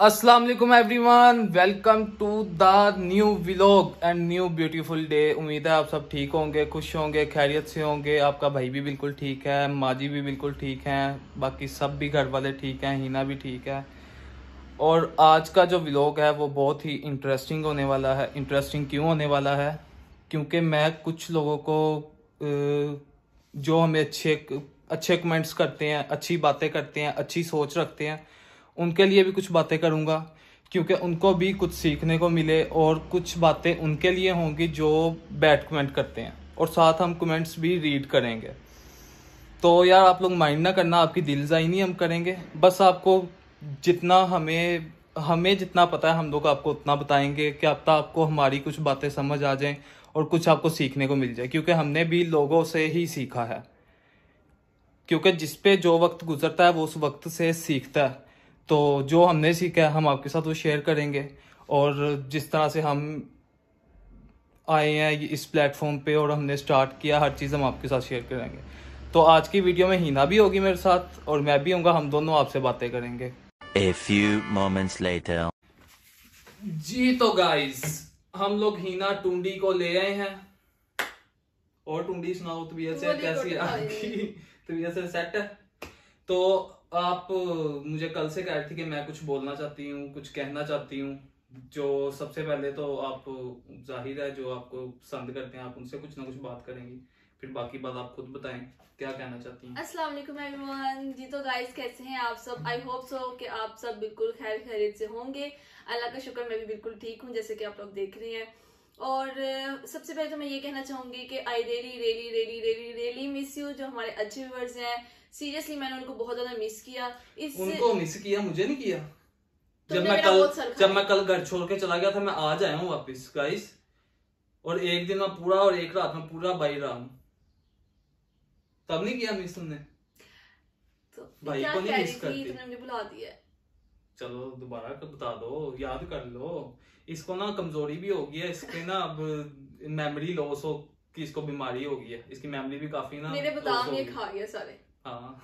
वालेकुम everyone welcome to the new vlog and new beautiful day उम्मीद है आप सब ठीक होंगे, खुश होंगे, खैरियत से होंगे। आपका भाई भी बिल्कुल ठीक है, माजी भी बिल्कुल ठीक है, बाकी सब भी घर वाले ठीक हैं, हीना भी ठीक है। और आज का जो व्लॉग है, वो बहुत ही इंटरेस्टिंग होने वाला है। इंटरेस्टिंग क्यों होने वाला है? क्योंकि मैं कुछ लोगों को जो हमें अच्छे अच्छे कमेंट्स करते हैं, अच्छी बातें करते हैं, अच्छी सोच रखते हैं उनके लिए भी कुछ बातें करूँगा, क्योंकि उनको भी कुछ सीखने को मिले और कुछ बातें उनके लिए होंगी जो बैड कमेंट करते हैं, और साथ हम कमेंट्स भी रीड करेंगे। तो यार, आप लोग माइंड ना करना, आपकी दिलजाई नहीं हम करेंगे। बस आपको जितना हमें हमें जितना पता है, हम लोग आपको उतना बताएँगे कि अब तक आपको हमारी कुछ बातें समझ आ जाएँ और कुछ आपको सीखने को मिल जाए, क्योंकि हमने भी लोगों से ही सीखा है। क्योंकि जिस पे जो वक्त गुजरता है, वो उस वक्त से सीखता है। तो जो हमने सीखा है हम आपके साथ वो शेयर करेंगे। और जिस तरह से हम आए हैं इस प्लेटफॉर्म पे और हमने स्टार्ट किया हर चीज़ हम आपके साथ शेयर करेंगे। तो आज की वीडियो में हीना भी होगी मेरे साथ और मैं भी होऊँगा हम दोनों आपसे बातें करेंगे। A few moments later. जी तो गाइस हम लोग हीना टूंडी को ले आए हैं। और टूडी सुनाओ तबीयत से कैसी है आपकी? तबीयत से सेट है? तो आप मुझे कल से कह रही थी कि मैं कुछ बोलना चाहती हूँ, कुछ कहना चाहती हूँ, जो सबसे पहले तो आप, ज़ाहिर है, जो आपको पसंद करते हैं, आप उनसे कुछ ना कुछ बात करेंगी। फिर बाकी बात आप खुद बताएँ, क्या कहना चाहती हैं? अस्सलाम वालेकुम एवरीवन जी तो गाइस कैसे हैं आप सब? आई होप सो कि आप सब बिल्कुल खैर खैरियत से होंगे। अल्लाह का शुक्र, मैं भी बिल्कुल ठीक हूँ, जैसे कि आप लोग देख रहे हैं। और सबसे पहले तो मैं ये कहना चाहूँगी कि I really really really really really miss you जो हमारे अच्छे व्यूवर्स हैं सीरियसली मैंने उनको बहुत ज़्यादा मिस किया। इस उनको मिस किया मुझे नहीं किया। जब मैं कल जब मैं कल घर छोड़ के चला गया था मैं आज आया हूँ वापस गाइस और एक दिन में पूरा और एक रात में पूरा बाई रहा हूँ। तब नहीं किया मिस तुमने? तो भाई को नहीं मिस करती। तुमने मुझे बुला दिया। चलो दोबारा बता दो याद कर लो। इसको ना कमज़ोरी भी होगी है इसके ना अब मेमोरी लॉस हो कि इसको बीमारी होगी है। इसकी मेमोरी भी काफ़ी ना मेरे बादाम ये खा गया सारे। हाँ।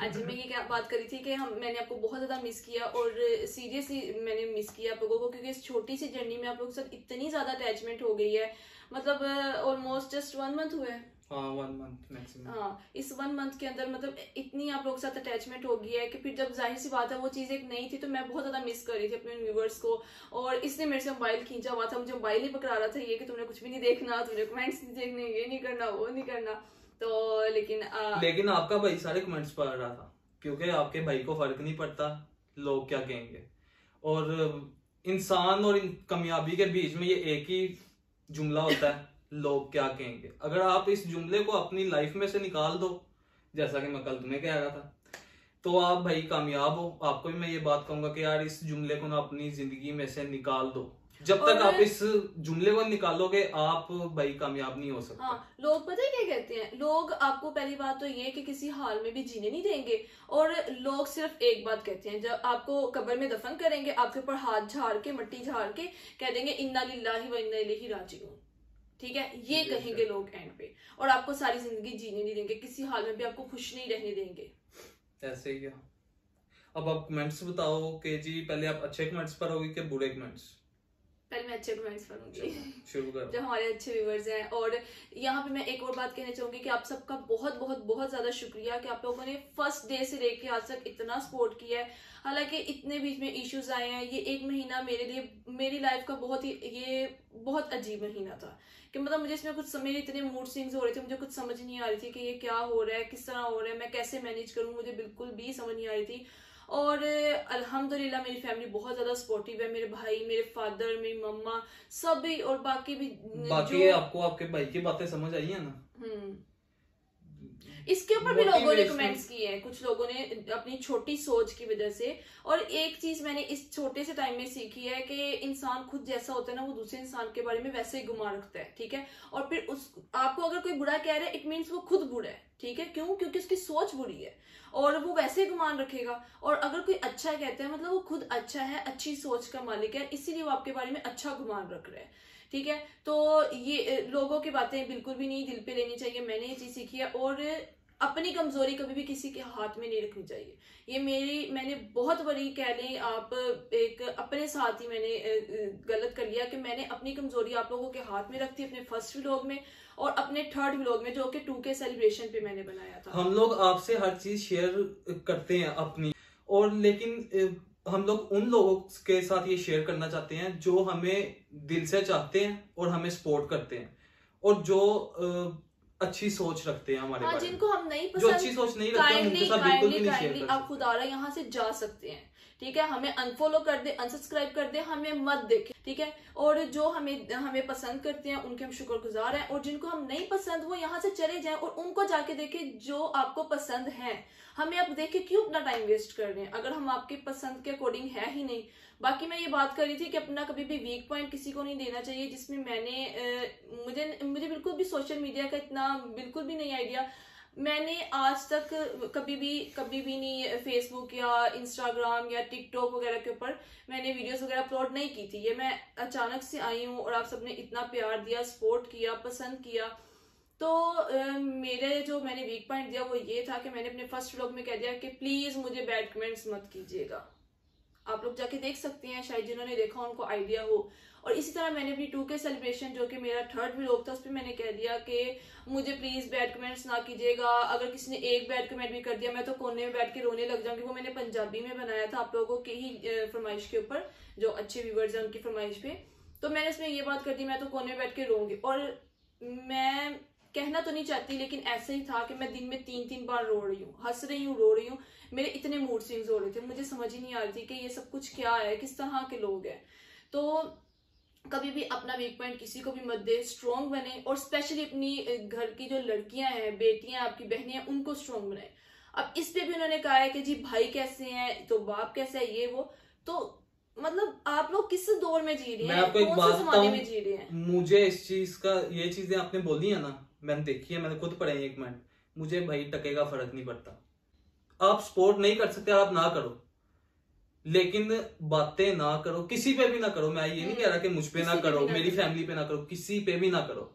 अच्छा मैं ये क्या बात करी थी कि हम मैंने आपको बहुत ज़्यादा मिस किया और सीरियसली मैंने मिस किया आप लोगों को क्योंकि इस छोटी सी जर्नी में आप लोगों के साथ इतनी ज़्यादा अटैचमेंट हो गई है। मतलब ऑलमोस्ट जस्ट वन मंथ हुए। हैं वन मंथ मैक्सिमम इस वन मंथ के अंदर मतलब इतनी आप लोगों के साथ अटैचमेंट हो गई है कि फिर जब ज़ाहिर सी बात है वो चीज़ एक नई थी तो मैं बहुत ज़्यादा मिस कर रही थी अपने व्यूवर्स को और इसने मेरे से मोबाइल खींचा हुआ था मुझे मोबाइल ही पकड़ा रहा था ये कि तुमने कुछ भी नहीं देखना तुमने कमेंट्स नहीं देखने ये नहीं करना वो नहीं करना। तो लेकिन आ, लेकिन आपका भाई सारे कमेंट्स पढ़ रहा था क्योंकि आपके भाई को फ़र्क नहीं पड़ता लोग क्या कहेंगे। और इंसान और इन कामयाबी के बीच में ये एक ही जुमला होता है लोग क्या कहेंगे। अगर आप इस जुमले को अपनी लाइफ में से निकाल दो जैसा कि मैं कल तुम्हें कह रहा था तो आप भाई कामयाब हो। आपको भी मैं ये बात कहूँगा कि यार इस जुमले को ना अपनी ज़िंदगी में से निकाल दो। जब तक आप इस जुमले को निकालोगे आप भाई कामयाब नहीं हो सकते। हाँ लोग पता है क्या कहते हैं? लोग आपको पहली बात तो ये कि किसी हाल में भी जीने नहीं देंगे। और लोग सिर्फ़ एक बात कहते हैं जब आपको कब्र में दफन करेंगे आपके ऊपर हाथ झाड़ के मट्टी झाड़ के कह देंगे इन्ना लिल्लाहि व इन्ना इलैहि राजिऊन। ठीक है? ये कहेंगे लोग एंड पे। और आपको सारी ज़िंदगी जीने नहीं देंगे। किसी हाल में भी आपको खुश नहीं रहने देंगे। ऐसे ही अब आप कमेंट्स बताओ कि जी पहले आप अच्छे कमेंट्स पर होगी कि बुरे कमेंट्स पहले मैं अच्छे कमेंट्स पढ़ूँगी। शुरू करो। जो हमारे अच्छे व्यूवर्स हैं। और यहाँ पे मैं एक और बात कहना चाहूँगी कि आप सबका बहुत बहुत बहुत ज़्यादा शुक्रिया कि आप लोगों ने फ़र्स्ट डे से लेके आज तक इतना सपोर्ट किया है। हालाँकि इतने बीच में इश्यूज़ आए हैं। ये एक महीना मेरे लिए मेरी लाइफ का बहुत ही ये बहुत अजीब महीना था। कि मतलब मुझे इसमें कुछ मेरे इतने मूड स्विंग्स हो रहे थे मुझे कुछ समझ नहीं आ रही थी कि ये क्या हो रहा है किस तरह हो रहा है मैं कैसे मैनेज करूँ मुझे बिल्कुल भी समझ नहीं आ रही थी। और अल्हम्दुलिल्लाह मेरी फैमिली बहुत ज़्यादा सपोर्टिव है। मेरे भाई मेरे फादर मेरी मम्मा सभी और बाकी भी बाकी जो- आपको आपके भाई की बातें समझ आई है ना? हम्म। इसके ऊपर भी लोगों ने कमेंट्स किए हैं। कुछ लोगों ने अपनी छोटी सोच की वजह से। और एक चीज़ मैंने इस छोटे से टाइम में सीखी है कि इंसान खुद जैसा होता है ना वो दूसरे इंसान के बारे में वैसे ही गुमान रखता है ठीक है? और फिर उस आपको अगर कोई बुरा कह रहा है इट मीन्स वो खुद बुरा है ठीक है? क्यों? क्योंकि उसकी सोच बुरी है। और वो वैसे ही गुमान रखेगा। और अगर कोई अच्छा कहता है मतलब वो खुद अच्छा है अच्छी सोच का मालिक है इसीलिए वो आपके बारे में अच्छा गुमान रख रहा है ठीक है? तो ये लोगों की बातें बिल्कुल भी नहीं दिल पे लेनी चाहिए। मैंने ये चीज़ सीखी है। और अपनी कमज़ोरी कभी भी किसी के हाथ में नहीं रखनी चाहिए। ये मेरी, मैंने बहुत बड़ी कह लें, आप एक, अपने साथ ही मैंने गलत कर लिया कि मैंने अपनी कमज़ोरी आप लोगों के हाथ में रखती अपने फ़र्स्ट व्लॉग में और अपने थर्ड व्लॉग में जो कि टू के सेलिब्रेशन पे मैंने बनाया था। हम लोग आपसे हर चीज़ शेयर करते हैं अपनी और लेकिन हम लोग उन लोगों के साथ ये शेयर करना चाहते हैं जो हमें दिल से चाहते हैं और हमें सपोर्ट करते हैं और जो अच्छी सोच रखते हैं हमारे हाँ, जिनको हम नहीं पसंद जो अच्छी सोच नहीं रखते हैं उनके साथ बिल्कुल भी नहीं शेयर कर आप खुदारा यहाँ से जा सकते हैं। ठीक है? हमें अनफॉलो कर दे अनसब्सक्राइब कर दे हमें मत देखे ठीक है? और जो हमें हमें पसंद करते हैं उनके हम शुक्रगुजार हैं और जिनको हम नहीं पसंद वो यहाँ से चले जाएँ और उनको जाके देखें जो आपको पसंद है। हमें अब देखे क्यों अपना टाइम वेस्ट कर रहे हैं? अगर हम आपके पसंद के अकॉर्डिंग है ही नहीं। बाकी मैं ये बात कर रही थी कि अपना कभी भी वीक पॉइंट किसी को नहीं देना चाहिए जिसमें मैंने आ, मुझे मुझे बिल्कुल भी सोशल मीडिया का इतना बिल्कुल भी नहीं आइडिया मैंने आज तक कभी भी कभी भी नहीं फेसबुक या इंस्टाग्राम या टिकटॉक वगैरह के ऊपर मैंने वीडियोस वगैरह अपलोड नहीं की थी। ये मैं अचानक से आई हूँ और आप सबने इतना प्यार दिया सपोर्ट किया, पसंद किया। तो मेरे जो मैंने वीक पॉइंट दिया वो ये था कि मैंने अपने फ़र्स्ट व्लॉग में कह दिया कि प्लीज़ मुझे बैड कमेंट्स मत कीजिएगा। आप लोग जाके देख सकते हैं, शायद जिन्होंने देखा उनको आइडिया हो। और इसी तरह मैंने अपनी टू के सेलिब्रेशन जो कि मेरा थर्ड व्लॉग था, उस पर मैंने कह दिया कि मुझे प्लीज़ बैड कमेंट्स ना कीजिएगा। अगर किसी ने एक बैड कमेंट भी कर दिया, मैं तो कोने में बैठ के रोने लग जाऊँगी। वो मैंने पंजाबी में बनाया था आप लोगों की ही फरमाइश के ऊपर, जो अच्छे व्यूवर्स हैं उनकी फरमाइश पे। तो मैंने इसमें ये बात कर दी, मैं तो कोने में बैठ के रोऊँगी। और मैं कहना तो नहीं चाहती, लेकिन ऐसे ही था कि मैं दिन में तीन तीन बार रो रही हूँ, हंस रही हूँ, रो रही हूँ। मेरे इतने मूड स्विंग्स हो रहे थे मुझे समझ ही नहीं आ रही थी कि ये सब कुछ क्या है किस तरह के लोग हैं। तो कभी भी अपना वीक पॉइंट किसी को भी मत दे स्ट्रॉन्ग बने और स्पेशली अपनी घर की जो लड़कियाँ हैं बेटियाँ आपकी बहनें हैं उनको स्ट्रॉन्ग बनाए। अब इस पे भी उन्होंने कहा है कि जी भाई कैसे हैं तो बाप कैसे है ये वो। तो मतलब आप लोग किस दौर में जी रहे हैं से जमाने में जी रहे हैं? मुझे इस चीज़ का ये चीज़ें आपने बोली है ना मैंने देखी है मैंने खुद पढ़ाई एक मिनट। मुझे भाई टके का फ़र्क नहीं पड़ता। आप सपोर्ट नहीं कर सकते आप ना करो। लेकिन बातें ना करो किसी पे भी ना करो। मैं ये नहीं कह रहा कि मुझ पे ना करो मेरी फैमिली पे ना करो किसी पे भी ना करो।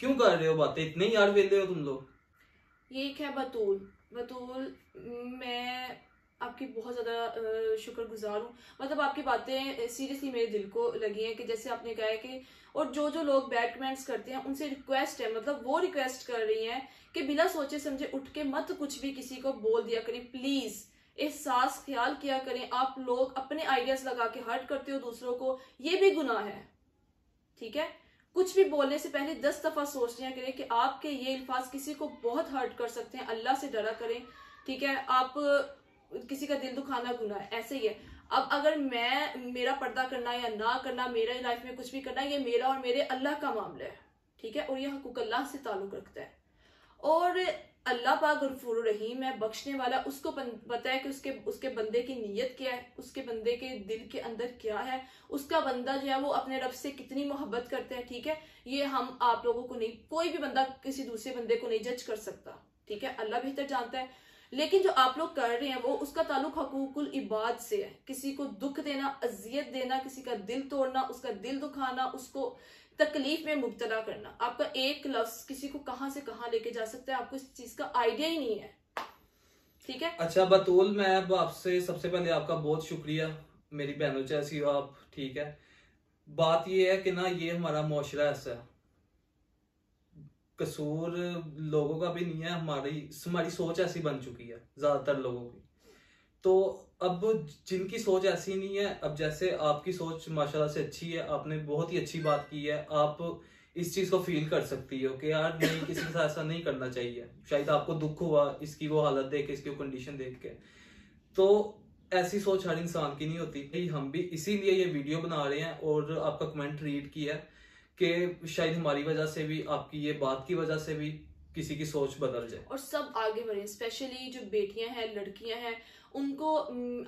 क्यों कर रहे हो बातें? इतने यार वेले हो तुम लोग। ये क्या बतूल? बतूल मैं आपकी बहुत ज़्यादा शुक्रगुजार हूँ। मतलब आपकी बातें सीरियसली मेरे दिल को लगी हैं कि जैसे आपने कहा है कि, और जो जो लोग बैड कमेंट्स करते हैं, उनसे रिक्वेस्ट है मतलब वो रिक्वेस्ट कर रही हैं कि बिना सोचे समझे उठ के मत कुछ भी किसी को बोल दिया करें। प्लीज़ एहसास, ख्याल किया करें। आप लोग अपने आइडियाज़ लगा के हर्ट करते हो दूसरों को, ये भी गुनाह है। ठीक है? कुछ भी बोलने से पहले दस दफ़ा सोच लिया करें कि आपके ये अल्फाज किसी को बहुत हर्ट कर सकते हैं। अल्लाह से डरा करें। ठीक है? आप किसी का दिल दुखाना गुना है? ऐसे ही है। अब अगर मैं, मेरा पर्दा करना या ना करना, मेरे लाइफ में कुछ भी करना, ये मेरा और मेरे अल्लाह का मामला है, ठीक है? और ये हकूक अल्लाह से ताल्लुक रखता है। और अल्लाह पाक गफूर रहीम है, बख्शने वाला, उसको पता है कि उसके उसके बंदे की नीयत क्या है, उसके बंदे के दिल के अंदर क्या है, उसका बंदा जो है वो अपने रब से कितनी मोहब्बत करता है, ठीक है? ये हम आप लोगों को नहीं, कोई भी बंदा किसी दूसरे बंदे को नहीं जज कर सकता, ठीक है? अल्लाह बेहतर जानता है। लेकिन जो आप लोग कर रहे हैं, वो उसका ताल्लुक हकूकुल इबाद से है। किसी को दुख देना, अजियत देना, किसी का दिल तोड़ना, उसका दिल दुखाना, उसको तकलीफ़ में मुबतला करना। आपका एक लफ्ज किसी को कहाँ से कहाँ लेके जा सकता है, आपको इस चीज़ का आइडिया ही नहीं है। ठीक है? अच्छा बतूल, मैं अब आपसे, सबसे पहले आपका बहुत शुक्रिया, मेरी बहनों जैसी हो आप, ठीक है? बात यह है कि ना, ये हमारा मुआशरा ऐसा है। कसूर लोगों का भी नहीं है, हमारी हमारी सोच ऐसी बन चुकी है, ज़्यादातर लोगों की। तो अब जिनकी सोच ऐसी नहीं है, अब जैसे आपकी सोच माशाल्लाह से अच्छी है, आपने बहुत ही अच्छी बात की है, आप इस चीज़ को फील कर सकती हो कि यार, नहीं, किसी के साथ ऐसा नहीं करना चाहिए। शायद आपको दुख हुआ, इसकी वो हालत देख के, इसकी कंडीशन देख के। तो ऐसी सोच हर इंसान की नहीं होती। हम भी इसीलिए ये वीडियो बना रहे हैं और आपका कमेंट रीड किया कि शायद हमारी वजह से भी, आपकी ये बात की वजह से भी किसी की सोच बदल जाए। और सब आगे बढ़े स्पेशली जो बेटियाँ हैं, लड़कियाँ हैं, उनको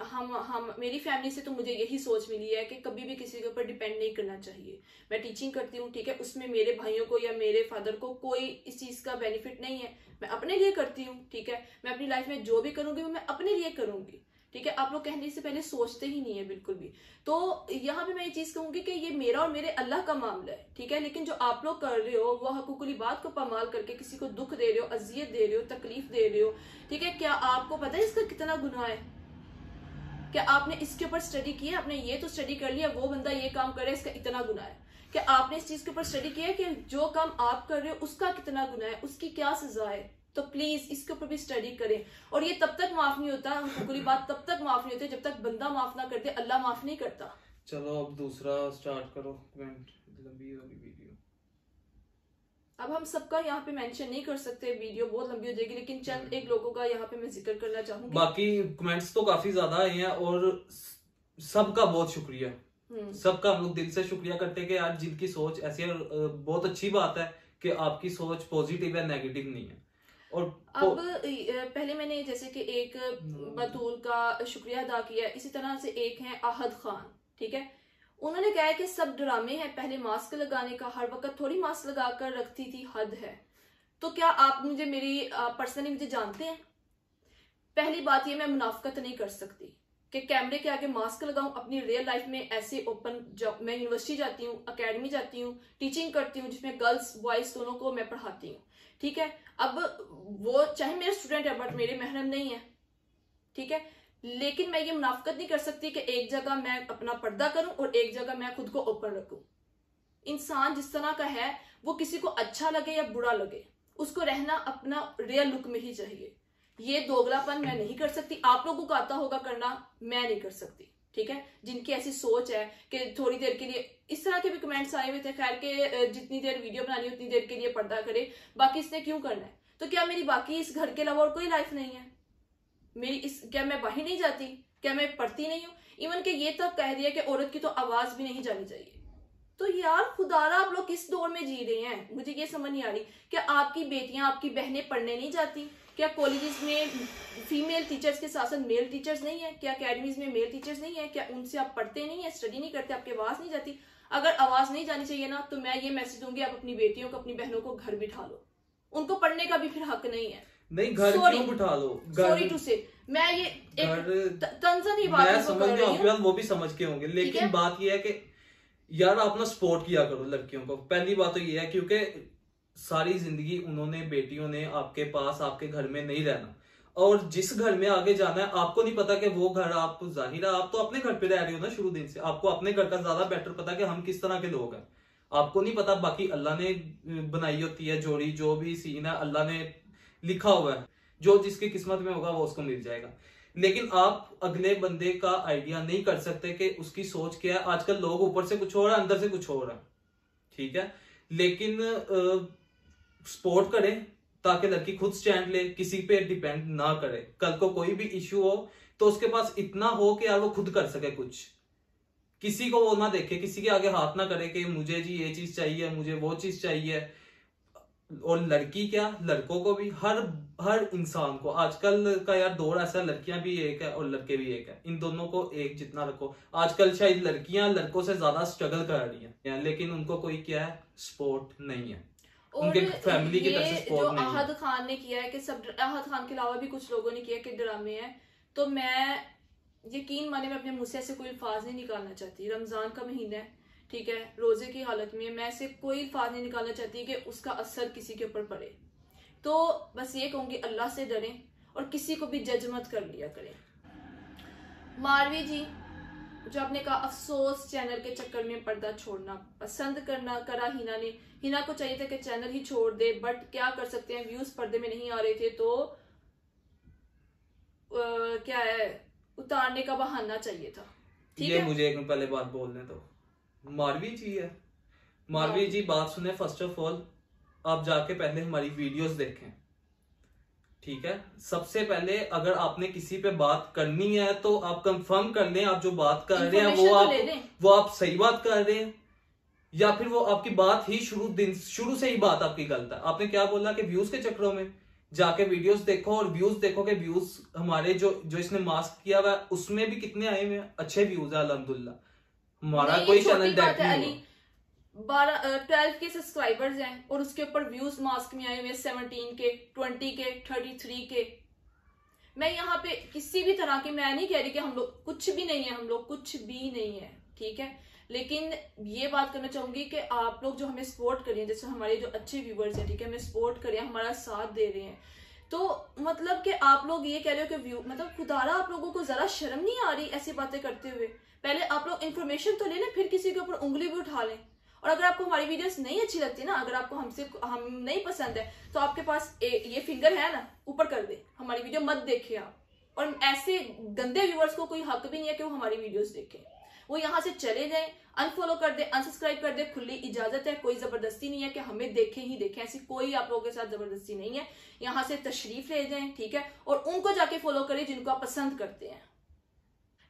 हम हम, मेरी फैमिली से तो मुझे यही सोच मिली है कि कभी भी किसी के ऊपर डिपेंड नहीं करना चाहिए। मैं टीचिंग करती हूँ, ठीक है, उसमें मेरे भाइयों को या मेरे फादर को कोई इस चीज़ का बेनिफिट नहीं है। मैं अपने लिए करती हूँ, ठीक है, मैं अपनी लाइफ में जो भी करूँगी, वो मैं अपने लिए करूँगी। ठीक है? आप लोग कहने से पहले सोचते ही नहीं है बिल्कुल भी। तो यहाँ पे मैं ये चीज़ कहूँगी कि ये मेरा और मेरे अल्लाह का मामला है, ठीक है? लेकिन जो आप लोग कर रहे हो, वो हकूकुली बात को पमाल करके किसी को दुख दे रहे हो, अजियत दे रहे हो, तकलीफ़ दे रहे हो, ठीक है? क्या आपको पता है इसका कितना गुनाह है? क्या आपने इसके ऊपर स्टडी किया? आपने ये तो स्टडी कर लिया, वो बंदा ये काम करे इसका इतना गुना है। क्या आपने इस चीज़ के ऊपर स्टडी किया है कि जो काम आप कर रहे हो, उसका कितना गुना है? उसकी क्या सजा है? तो प्लीज़ इसके ऊपर भी स्टडी करें। और ये तब तक माफ़ नहीं होता बुरी बात तब तक माफ़ नहीं होती जब तक बंदा माफ़ ना करते अल्लाह माफ़ नहीं करता। चलो अब दूसरा स्टार्ट करो। कमेंट लंबी होगी वीडियो अब हम सबका यहाँ पे मेंशन नहीं कर सकते वीडियो बहुत लंबी हो जाएगी लेकिन चंद एक लोगों का यहाँ पे मैं ज़िक्र करना चाहूँगी। बाकी कमेंट्स तो काफ़ी ज़्यादा आए हैं और सबका बहुत शुक्रिया। हम्म। सबका हम लोग दिल से शुक्रिया करते हैं कि आज जिनकी सोच ऐसी है बहुत अच्छी बात है कि आपकी सोच पॉजिटिव है नेगेटिव नहीं है। और अब पहले मैंने जैसे कि एक बतूल का शुक्रिया अदा किया इसी तरह से एक है आहद खान ठीक है? उन्होंने कहा है कि सब ड्रामे हैं पहले मास्क लगाने का हर वक्त थोड़ी मास्क लगाकर रखती थी हद है। तो क्या आप मुझे मेरी पर्सनली मुझे जानते हैं? पहली बात ये मैं मुनाफ्त नहीं कर सकती कि कैमरे के आगे मास्क लगाऊँ अपनी रियल लाइफ में ऐसे ओपन जॉब मैं यूनिवर्सिटी जाती हूँ अकेडमी जाती हूँ टीचिंग करती हूँ जिसमें गर्ल्स बॉयज़ दोनों को मैं पढ़ाती हूँ। ठीक है? अब वो चाहे मेरे स्टूडेंट है बट मेरे महरम नहीं है। ठीक है? लेकिन मैं ये मुनाफ्त नहीं कर सकती कि एक जगह मैं अपना पर्दा करूँ और एक जगह मैं खुद को ओपन रखूँ। इंसान जिस तरह का है, वो किसी को अच्छा लगे या बुरा लगे, उसको रहना अपना रियल लुक में ही चाहिए। ये दोगलापन मैं नहीं कर सकती। आप लोगों को आता होगा करना, मैं नहीं कर सकती। ठीक है? जिनकी ऐसी सोच है कि थोड़ी देर के लिए, इस तरह के भी कमेंट्स आए हुए थे, खैर के जितनी देर वीडियो बनानी उतनी देर के लिए पर्दा करे। बाकी इसने क्यों करना है? तो क्या मेरी बाकी इस घर के अलावा और कोई लाइफ नहीं है? मेरी इस, क्या मैं बाहर नहीं जाती? क्या मैं पढ़ती नहीं हूँ? इवन के ये तक कह रही है कि औरत की तो आवाज़ भी नहीं जानी चाहिए। तो यार खुदारा आप लोग किस दौर में जी रहे हैं? मुझे ये समझ नहीं आ रही क्या आपकी बेटियाँ, आपकी बहनें पढ़ने नहीं जाती। क्या कॉलेजेस में फीमेल टीचर्स के साथ साथ मेल टीचर्स नहीं है? क्या अकेडमीज में मेल टीचर्स नहीं है? क्या उनसे आप पढ़ते नहीं है? स्टडी नहीं करते आपकी आवाज़ नहीं जाती? अगर आवाज़ नहीं जानी चाहिए ना तो मैं ये मैसेज दूँगी आप अपनी बेटियों को अपनी बहनों को घर बिठा लो। उनको पढ़ने का भी फिर हक नहीं है। नहीं घर क्यों बिठा लो? सॉरी टू से मैं ये एक तंजा नहीं बात मैं समझ रही हूँ वो भी समझ के होंगे लेकिन बात ये है कि यार आप ना सपोर्ट किया करो लड़कियों को। पहली बात तो ये है क्योंकि सारी ज़िंदगी उन्होंने, बेटियों ने, आपके पास, आपके घर में नहीं रहना। और जिस घर में आगे जाना है, आपको नहीं पता कि वो घर आप, ज़ाहिर है, आप तो अपने घर पे रह रहे हो ना शुरू दिन से। आपको अपने घर का ज़्यादा बेटर पता कि हम किस तरह के लोग हैं। आपको नहीं पता, बाकी अल्लाह ने बनाई होती है जोड़ी, जो भी सीन है, अल्लाह ने लिखा हुआ है। जो जिसकी किस्मत में होगा, वो उसको मिल जाएगा। लेकिन आप अगले बंदे का आइडिया नहीं कर सकते कि उसकी सोच क्या है। आजकल लोग ऊपर से कुछ हो रहा है, अंदर से कुछ हो रहा है। ठीक है? लेकिन सपोर्ट करें ताकि लड़की खुद स्टैंड ले, किसी पे डिपेंड ना करे। कल को कोई भी इश्यू हो तो उसके पास इतना हो कि यार वो खुद कर सके कुछ। किसी को वो ना देखे, किसी के आगे हाथ ना करे कि मुझे जी ये चीज़ चाहिए, मुझे वो चीज़ चाहिए। और लड़की क्या? लड़कों को भी, हर हर इंसान को। आजकल का यार दौर ऐसा, लड़कियाँ भी एक है और लड़के भी एक है। इन दोनों को एक जितना रखो। आजकल शायद लड़कियाँ लड़कों से ज़्यादा स्ट्रगल कर रही हैं, लेकिन उनको कोई क्या है? सपोर्ट नहीं है। उनके फैमिली की तरफ़ से जो आहद खान ने किया है कि सब आहद खान के अलावा भी कुछ लोगों ने किया कि ड्रामे है तो मैं यकीन माने मैं अपने मुँह से ऐसे कोई अल्फाज नहीं निकालना चाहती। रमज़ान का महीना है ठीक है रोज़े की हालत में मैं ऐसे कोई अल्फाज नहीं निकालना चाहती कि उसका असर किसी के ऊपर पड़े। तो बस ये कहूँगी अल्लाह से डरें और किसी को भी जज मत कर लिया करें। मारवी जी जो आपने कहा अफसोस चैनल के चक्कर में पर्दा छोड़ना पसंद करना करा हिना ने हिना को चाहिए था कि चैनल ही छोड़ दे बट क्या कर सकते हैं? व्यूज़ पर्दे में नहीं आ रहे थे तो आ, क्या है? उतारने का बहाना चाहिए था। ठीक ये है? मुझे एक पहले बात बोलने तो मारवी जी है। मारवी जी बात सुने फ़र्स्ट ऑफ़ ऑल आप जाके पहले हमारी वीडियोस देखें। ठीक है? सबसे पहले अगर आपने किसी पे बात करनी है तो आप कंफर्म कर लें आप जो बात कर रहे हैं वो तो आप वो आप सही बात कर रहे हैं। या फिर वो आपकी बात ही शुरू दिन शुरू से ही बात आपकी गलत है। आपने क्या बोला कि व्यूज़ के चक्रों में? जाके वीडियोस देखो और व्यूज़ देखो कि व्यूज़ हमारे जो जो इसने मास्क किया हुआ उसमें भी कितने आए हुए अच्छे व्यूज़ है अलहमदुल्ला हमारा कोई चैनल डेट नहीं बारह ट्वेल्व के सब्सक्राइबर्स हैं और उसके ऊपर व्यूज़ मास्क में आए हुए सेवनटीन के ट्वेंटी के थर्टी थ्री के। मैं यहाँ पे किसी भी तरह के मैं नहीं कह रही कि हम लोग कुछ भी नहीं है हम लोग कुछ भी नहीं है ठीक है? लेकिन ये बात करना चाहूँगी कि आप लोग जो हमें सपोर्ट करिए जैसे हमारे जो अच्छे व्यूवर्स हैं ठीक है हमें सपोर्ट करिए हमारा साथ दे रहे हैं। तो मतलब कि आप लोग ये कह रहे हो कि व्यू मतलब खुदारा आप लोगों को जरा शर्म नहीं आ रही ऐसी बातें करते हुए? पहले आप लोग इन्फॉर्मेशन तो ले लें फिर किसी के ऊपर उंगली भी उठा लें। और अगर आपको हमारी वीडियोस नहीं अच्छी लगती ना अगर आपको हमसे हम नहीं पसंद है तो आपके पास ए, ये फिंगर है ना ऊपर कर दे। हमारी वीडियो मत देखे आप। और ऐसे गंदे व्यूवर्स को कोई हक भी नहीं है कि वो हमारी वीडियोस देखें। वो यहाँ से चले जाए अनफॉलो कर दे अनसब्सक्राइब कर दे, खुली इजाज़त है, कोई ज़बरदस्ती नहीं है कि हमें देखे ही देखे, ऐसी कोई आप लोगों के साथ ज़बरदस्ती नहीं है। यहाँ से तशरीफ़ ले जाए, ठीक है, और उनको जाके फॉलो करें जिनको आप पसंद करते हैं।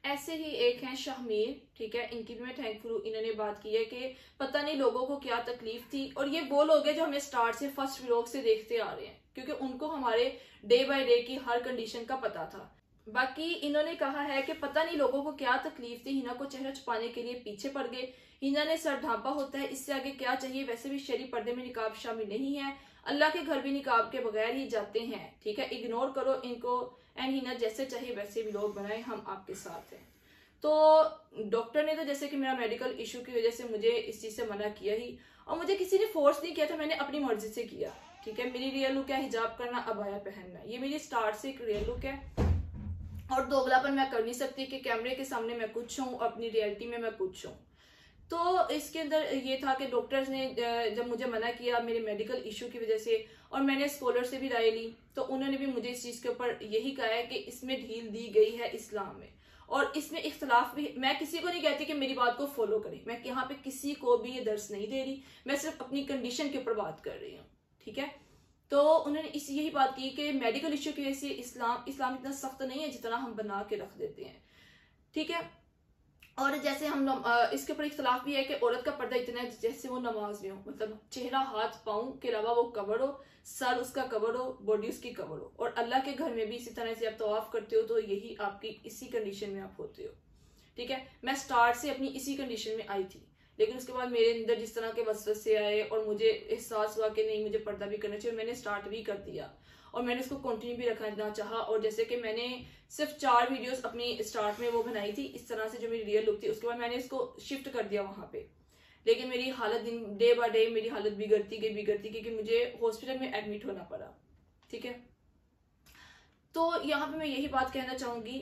ऐसे ही एक हैं शाहमीर, ठीक है, इनकी भी मैं थैंकफुल इन्होंने बात की है कि पता नहीं लोगों को क्या तकलीफ़ थी, और ये वो लोग हैं जो हमें स्टार्ट से फ़र्स्ट व्लॉग से देखते आ रहे हैं, क्योंकि उनको हमारे डे बाय डे की हर कंडीशन का पता था। बाकी इन्होंने कहा है कि पता नहीं लोगों को क्या तकलीफ़ थी, हिना को चेहरा छुपाने के लिए पीछे पड़ गए। हिना ने सर ढांपा होता है, इससे आगे क्या चाहिए? वैसे भी शरी पर्दे में निकाब शामिल नहीं है। अल्लाह के घर भी निकाब के बगैर ही जाते हैं, ठीक है? इग्नोर करो इनको एंड हिना जैसे चाहिए वैसे भी लोग बनाए, हम आपके साथ हैं। तो डॉक्टर ने तो जैसे कि मेरा मेडिकल इशू की वजह से मुझे इस चीज़ से मना किया ही, और मुझे किसी ने फोर्स नहीं किया था, मैंने अपनी मर्ज़ी से किया, ठीक है? मेरी रियल लुक है, हिजाब करना अबाया पहनना। ये मेरी स्टार्ट से एक रियल लुक है। और दोगलापन मैं कर नहीं सकती कि कैमरे के सामने मैं कुछ हूँ, अपनी रियलिटी में मैं कुछ हूँ। तो इसके अंदर ये था कि डॉक्टर्स ने जब मुझे मना किया मेरे मेडिकल इशू की वजह से और मैंने स्कॉलर से भी राय ली तो उन्होंने भी मुझे इस चीज़ के ऊपर यही कहा है कि इसमें ढील दी गई है इस्लाम में। और इसमें इख्तलाफ भी, मैं किसी को नहीं कहती कि मेरी बात को फॉलो करें। मैं यहाँ पे किसी को भी ये दर्ज नहीं दे रही। मैं सिर्फ़ अपनी कंडीशन के ऊपर बात कर रही हूँ। ठीक है? तो उन्होंने इस, यही बात की कि मेडिकल इश्यू की वजह से इस्लाम इस्लाम इतना सख्त नहीं है जितना हम बना के रख देते हैं। ठीक है? और जैसे हम इसके ऊपर इख्तलाफ भी है कि औरत का पर्दा इतना है जैसे वो नमाज़ में हो। मतलब चेहरा, हाथ, पाँव के अलावा वो कवर हो, सर उसका कवर हो बॉडी उसकी कवर हो। और अल्लाह के घर में भी इसी तरह से आप तवाफ करते हो तो यही आपकी इसी कंडीशन में आप होते हो। ठीक है? मैं स्टार्ट से अपनी इसी कंडीशन में आई थी। लेकिन उसके बाद मेरे अंदर जिस तरह के वसवस से आए और मुझे एहसास हुआ कि नहीं, मुझे पर्दा भी करना चाहिए मैंने स्टार्ट भी कर दिया। और मैंने इसको कंटिन्यू भी रखना चाहा और जैसे कि मैंने सिर्फ़ चार वीडियोस अपनी स्टार्ट में वो बनाई थी, इस तरह से जो मेरी रियल लुक थी, उसके बाद मैंने इसको शिफ्ट कर दिया वहाँ पे। लेकिन मेरी हालत दिन डे बाय डे मेरी हालत बिगड़ती गई बिगड़ती गई कि मुझे हॉस्पिटल में एडमिट होना पड़ा। ठीक है? तो यहाँ पे मैं यही बात कहना चाहूँगी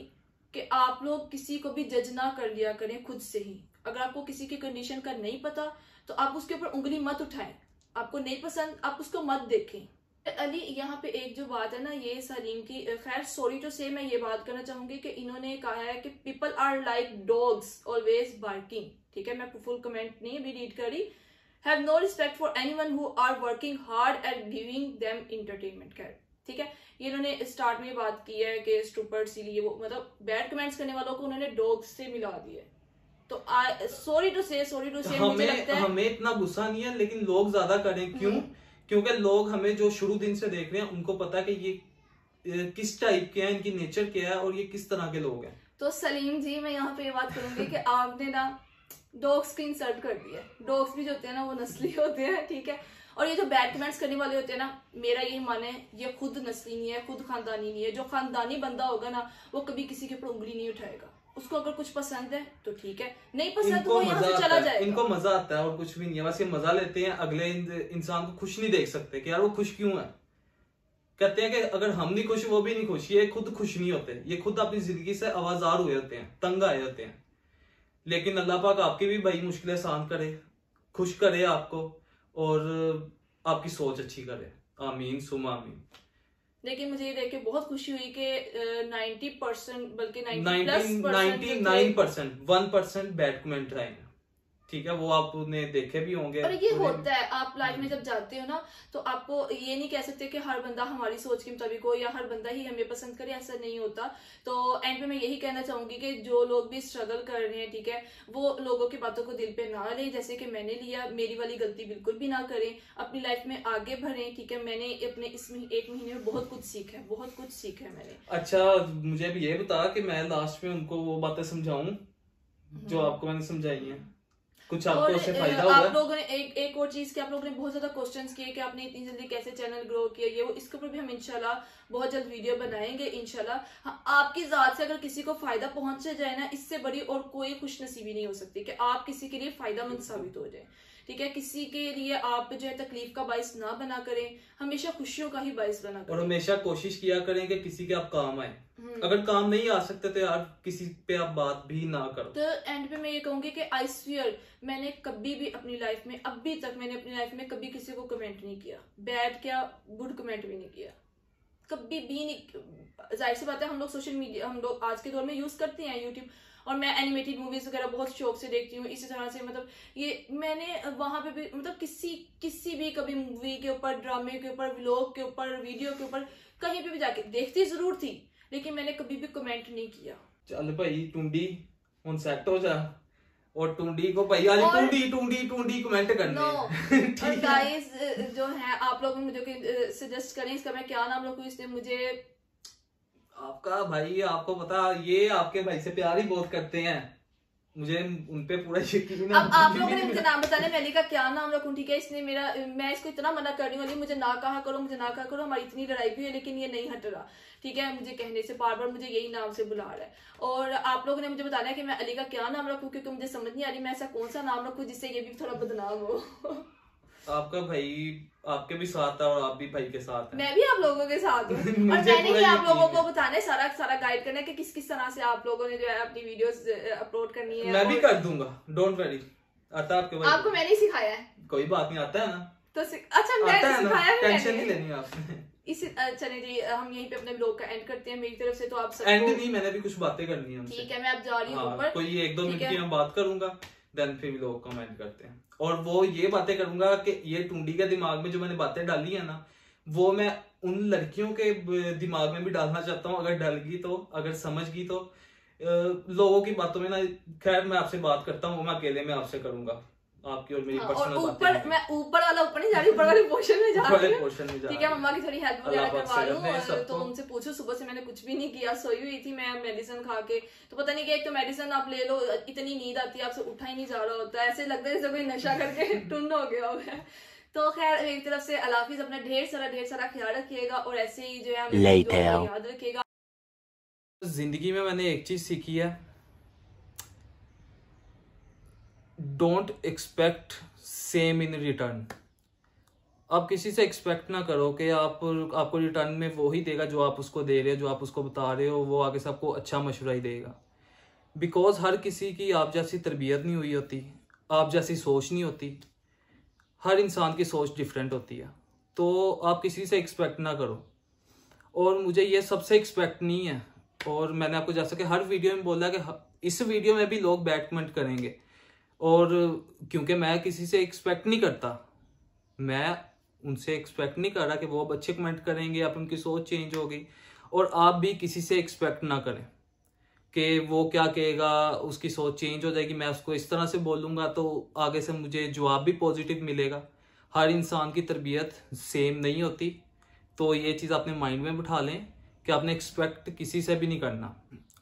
कि आप लोग किसी को भी जज ना कर लिया करें खुद से ही। अगर आपको किसी की कंडीशन का नहीं पता तो आप उसके ऊपर उंगली मत उठाएँ। आपको नहीं पसंद, आप उसको मत देखें। अली, यहाँ पे एक जो बात है ना, ये सलीम की, खैर सॉरी टू से मैं ये बात करना चाहूँगी कि इन्होंने कहा है कि people are like dogs always barking ठीक है, मैं फुल कमेंट नहीं अभी रीड करी have no respect for anyone who are working hard at giving them entertainment खैर। ठीक है, ये इन्होंने स्टार्ट में बात की है कि स्टूपर्ड इसीलिए वो मतलब बैड कमेंट्स करने वालों को उन्होंने डॉग्स से मिला दिया तो sorry to say sorry to say हमें हमें इतना गुस्सा नहीं है लेकिन लोग ज़्यादा करें। क्यों? हम्म। क्योंकि लोग हमें जो शुरू दिन से देख रहे हैं उनको पता है कि ये किस टाइप के हैं इनकी नेचर क्या है और ये किस तरह के लोग हैं। तो सलीम जी मैं यहाँ पे ये बात करूँगी कि आपने ना डॉग्स की इंसल्ट कर दिया डॉग्स भी जो होते हैं ना वो नस्ली होते हैं ठीक है? और ये जो बैड कमेंट्स करने वाले होते हैं ना मेरा यही मान है ये खुद नस्ली नहीं है खुद खानदानी नहीं है। जो खानदानी बंदा होगा ना वो कभी किसी के ऊपर उंगली नहीं उठाएगा। उसको अगर कुछ पसंद है तो ठीक है। नहीं पसंद तो यहाँ से चला जाए इनको मज़ा आता है और कुछ भी नहीं है। बस ये मज़ा लेते हैं अगले इंसान को खुश नहीं देख सकते कि यार वो खुश क्यों है। कहते हैं कि अगर हम नहीं खुश वो भी नहीं खुश। ये खुद खुश नहीं होते। ये खुद अपनी ज़िंदगी से आवाजार हुए होते हैं तंग आए होते हैं। लेकिन अल्लाह पाक आपकी भी बड़ी मुश्किलें आसान करे खुश करे आपको और आपकी सोच अच्छी करे। आमीन सुम आमीन। लेकिन मुझे ये देख के बहुत खुशी हुई कि नाइन्टी परसेंट बल्कि ninety nine percent one percent bad comment आए ठीक है वो आपने देखे भी होंगे और ये होता है आप लाइफ में जब जाते हो ना तो आपको ये नहीं कह सकते कि हर बंदा हमारी सोच के मुताबिक हो या हर बंदा ही हमें पसंद करे ऐसा नहीं होता। तो एंड पे मैं यही कहना चाहूँगी कि जो लोग भी स्ट्रगल कर रहे हैं ठीक है वो लोगों की बातों को दिल पे ना ले जैसे कि मैंने लिया मेरी वाली गलती बिल्कुल भी ना करें अपनी लाइफ में आगे बढ़े ठीक है मैंने अपने इस एक महीने में बहुत कुछ सीखा है बहुत कुछ सीखा है मैंने। अच्छा मुझे भी ये बता कि मैं लास्ट में उनको वो बातें समझाऊं जो हम्म। आपको मैंने समझाई है। कुछ आपको और उससे फ़ायदा फ़ायदा आप लोगों ने एक एक और चीज़ की आप लोगों ने बहुत ज़्यादा क्वेश्चन किए कि आपने इतनी जल्दी कैसे चैनल ग्रो किया ये वो इसके ऊपर भी हम इंशाल्लाह बहुत जल्द वीडियो बनाएँगे इंशाल्लाह। हाँ, आपकी जात से अगर किसी को फ़ायदा पहुँचा जाए ना इससे बड़ी और कोई खुश नसीबी नहीं हो सकती कि आप किसी के लिए फ़ायदा मंद साबित हो जाए। ठीक है? किसी के लिए आप जो है तकलीफ़ का बाइस ना बना करें हमेशा खुशियों का ही बाइस बना करें। और हमेशा कोशिश किया करें कि किसी के आप काम आए। हम्म। अगर काम नहीं आ सकते तो यार किसी पे आप बात भी ना करो। तो एंड पे मैं ये कहूँगी कि आई स्वियर मैंने कभी भी अपनी लाइफ में अभी तक मैंने अपनी लाइफ में कभी किसी को कमेंट नहीं किया। बैड क्या गुड कमेंट भी नहीं किया। कभी भी नहीं ज़ाहिर सी बात है हम लोग सोशल मीडिया हम लोग आज के दौर में यूज़ करते हैं यूट्यूब और मैं एनिमेटेड मूवीज़ वगैरह बहुत शौक से देखती हूँ इसी तरह से मतलब ये मैंने वहाँ पे भी मतलब किसी किसी भी कभी मूवी के ऊपर ड्रामे के ऊपर व्लॉग के ऊपर वीडियो के ऊपर कहीं पे भी जाके देखती ज़रूर थी लेकिन मैंने कभी भी कमेंट नहीं किया। चल भाई टूडी हूँ सैट हो जा। और टूडी को भाई आज टूडी टूडी टूडी कमेंट करने no, और गाइस जो है आप लोग मुझे सजेस्ट करें इसका मैं क्या नाम रखूँ इसने मुझे आपका भाई आपको पता ये आपके भाई से प्यार ही बहुत करते हैं। मुझे उन पे पूरा यकीन अब आप लोगों ने मुझे नाम बताने मैंने का क्या नाम रखूँ ठीक है? इसने मेरा मैं इसको इतना मना कर रही हूँ अली, मुझे ना कहा करो मुझे ना कहा करो हमारी इतनी लड़ाई भी है लेकिन ये नहीं हट रहा ठीक है? मुझे कहने से बार बार मुझे यही नाम से बुला रहा है। और आप लोगों ने मुझे बताया कि मैं अली का क्या नाम रखूँ क्योंकि मुझे समझ नहीं आ रही मैं ऐसा कौन सा नाम रखूँ जिससे ये भी थोड़ा बदनाम हो। आपका भाई आपके भी साथ है और आप भी भाई के साथ हैं। मैं भी आप लोगों के साथ हूँ। और मैंने ही आप लोगों को बताना है सारा सारा गाइड करना है कि किस किस तरह से आप लोगों ने जो है अपनी वीडियोस अपलोड करनी है मैं भी कर दूँगा। डोंट वरी आता आपके भाई? आपको मैंने सिखाया है। कोई बात नहीं आता है ना? तो अच्छा मैं आता है सिखाया भी टेंशन नहीं लेनी आपने। इस चले जी हम यहीं पे अपने ब्लॉग का एंड करते हैं मेरी तरफ़ से तो आप एंड नहीं मैंने भी कुछ बातें करनी है ठीक है मैं अब जा रही हूँ हाँ कोई एक दो मिनट की मैं बात करूँगा देन फिर लोग कमेंट करते हैं। और वो ये बातें करूँगा कि ये टूडी के दिमाग में जो मैंने बातें डाली है ना, वो मैं उन लड़कियों के दिमाग में भी डालना चाहता हूँ, अगर डल गई तो अगर समझ गई तो। लोगों की बातों में ना, खैर मैं आपसे बात करता हूँ वो मैं अकेले में आपसे करूँगा। आपकी और मेरी हाँ, और पर्सनल ऊपर मैं ऊपर वाला ऊपर नहीं जा रही ऊपर वाले पोर्शन में जा रही हूँ। पोर्शन में जा ठीक है मम्मा की थोड़ी हेल्प वगैरह करवा लूँ और तो उनसे पूछो सुबह से मैंने कुछ भी नहीं किया सोई हुई थी मैं मेडिसिन खा के। तो पता नहीं कि एक तो मेडिसिन आप ले लो इतनी नींद आती है आपसे उठा ही नहीं जा रहा होता ऐसे लगता है जैसे कोई नशा करके टुन हो गया होगा। तो खैर मेरी तरफ़ से अलाफिज अपना ढेर सारा ढेर सारा ख्याल रखिएगा और ऐसे ही जो है याद रखिएगा। ज़िंदगी में मैंने एक चीज़ सीखी है don't expect same in return. आप किसी से एक्सपेक्ट ना करो कि आप, आपको रिटर्न में वो ही देगा जो आप उसको दे रहे हो, जो आप उसको बता रहे हो, वो आगे से आपको अच्छा मशवरा ही देगा। बिकॉज़ हर किसी की आप जैसी तरबियत नहीं हुई होती, आप जैसी सोच नहीं होती, हर इंसान की सोच डिफरेंट होती है। तो आप किसी से एक्सपेक्ट ना करो। और मुझे ये सबसे एक्सपेक्ट नहीं है। और मैंने आपको जैसा कि हर वीडियो में बोला कि इस वीडियो में भी लोग बैड कमेंट करेंगे। और क्योंकि मैं किसी से एक्सपेक्ट नहीं करता, मैं उनसे एक्सपेक्ट नहीं कर रहा कि वो अब अच्छे कमेंट करेंगे फिर उनकी सोच चेंज होगी। और आप भी किसी से एक्सपेक्ट ना करें कि वो क्या कहेगा, उसकी सोच चेंज हो जाएगी। मैं उसको इस तरह से बोलूँगा तो आगे से मुझे जवाब भी पॉजिटिव मिलेगा। हर इंसान की तरबियत सेम नहीं होती। तो ये चीज़ अपने माइंड में बिठा लें कि आपने एक्सपेक्ट किसी से भी नहीं करना।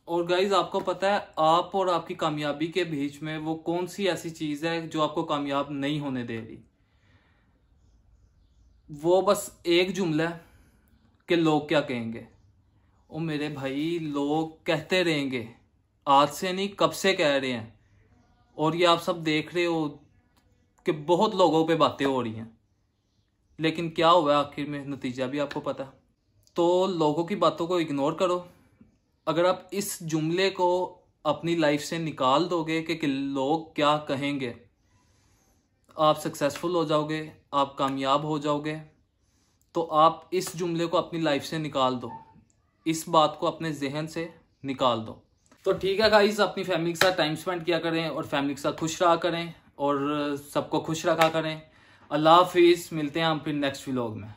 और गाइज़ आपको पता है, आप और आपकी कामयाबी के बीच में वो कौन सी ऐसी चीज़ है जो आपको कामयाब नहीं होने दे रही? वो बस एक जुमला है कि लोग क्या कहेंगे। ओ मेरे भाई, लोग कहते रहेंगे, आज से नहीं, कब से कह रहे हैं? और ये आप सब देख रहे हो कि बहुत लोगों पे बातें हो रही हैं। लेकिन क्या हुआ आखिर में? नतीजा भी आपको पता। तो लोगों की बातों को इग्नोर करो। अगर आप इस जुमले को अपनी लाइफ से निकाल दोगे कि, लोग क्या कहेंगे आप सक्सेसफुल हो जाओगे आप कामयाब हो जाओगे तो आप इस जुमले को अपनी लाइफ से निकाल दो। इस बात को अपने जहन से निकाल दो। तो ठीक है गाइस अपनी फैमिली के साथ टाइम स्पेंड किया करें और फैमिली के साथ खुश रहा करें और सबको खुश रखा करें। अल्लाह हाफिज़ मिलते हैं हम फिर नेक्स्ट व्लॉग में।